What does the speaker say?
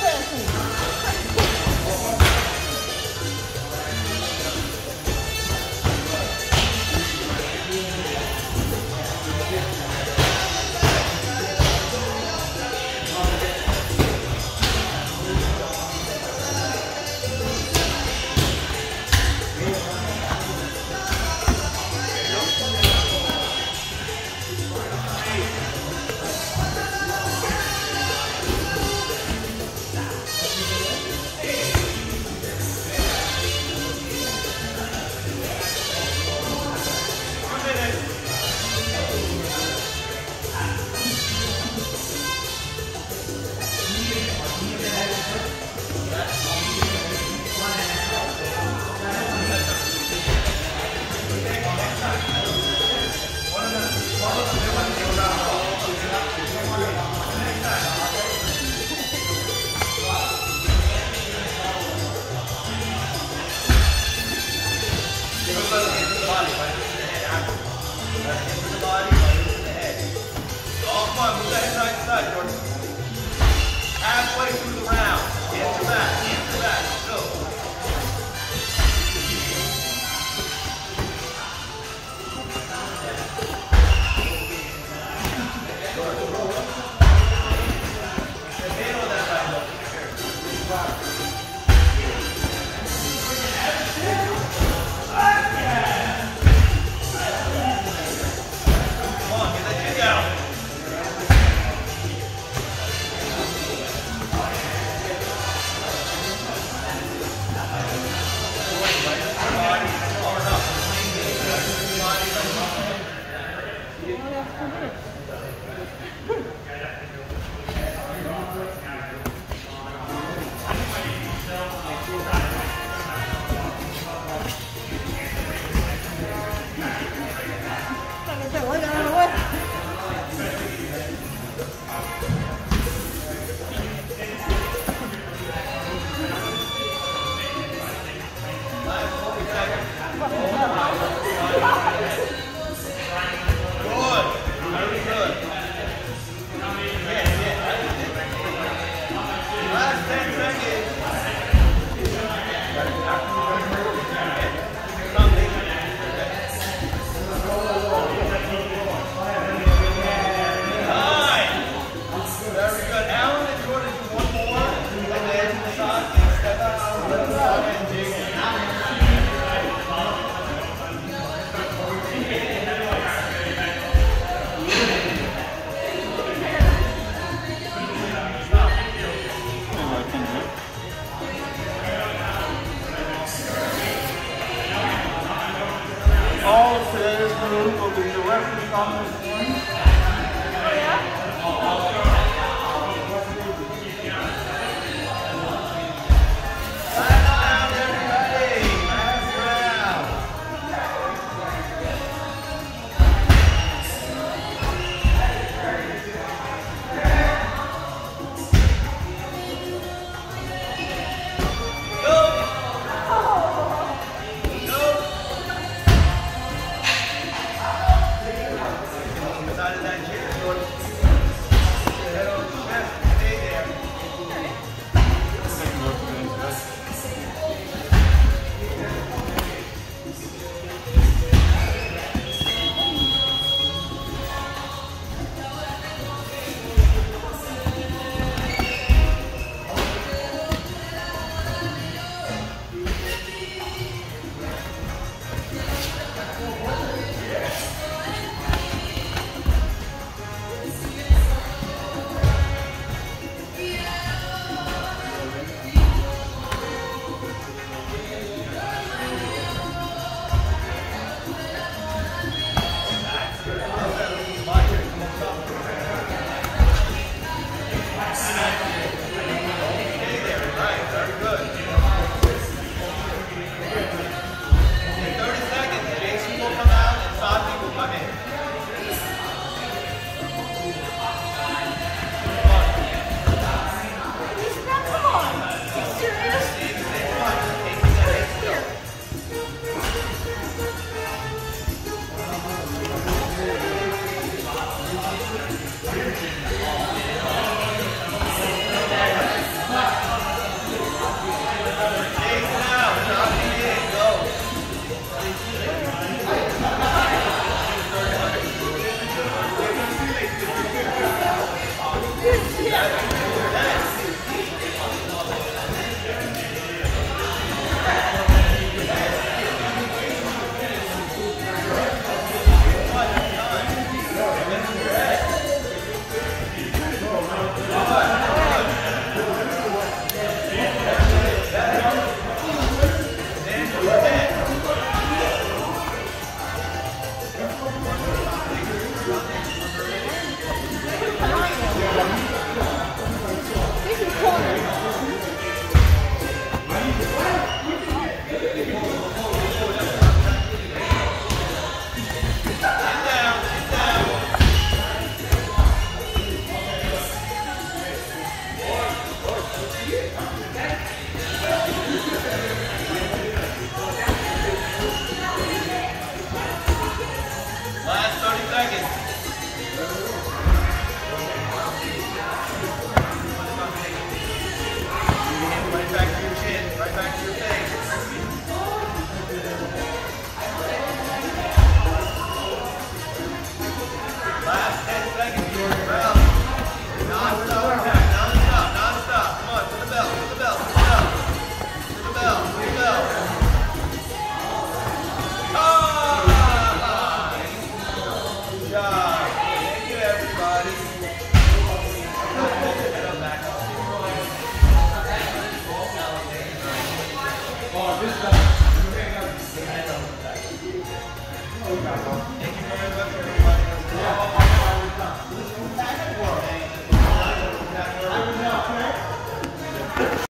这也是你あそこで